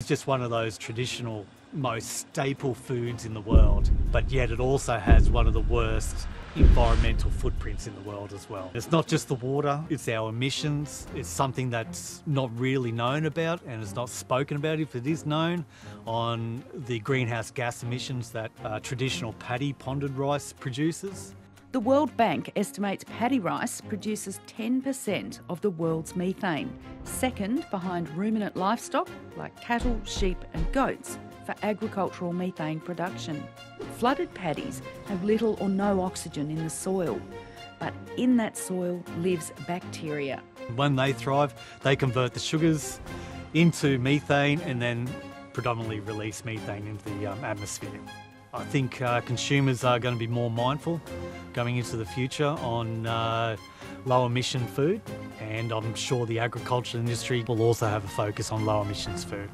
It's just one of those traditional, most staple foods in the world, but yet it also has one of the worst environmental footprints in the world as well. It's not just the water, it's our emissions. It's something that's not really known about and is not spoken about if it is known on the greenhouse gas emissions that uh, traditional paddy ponded rice produces. The World Bank estimates paddy rice produces 10% of the world's methane, second behind ruminant livestock like cattle, sheep, and goats for agricultural methane production. Flooded paddies have little or no oxygen in the soil, but in that soil lives bacteria. When they thrive, they convert the sugars into methane and then predominantly release methane into the um, atmosphere. I think uh, consumers are going to be more mindful going into the future on uh, low emission food, and I'm sure the agriculture industry will also have a focus on low emissions food.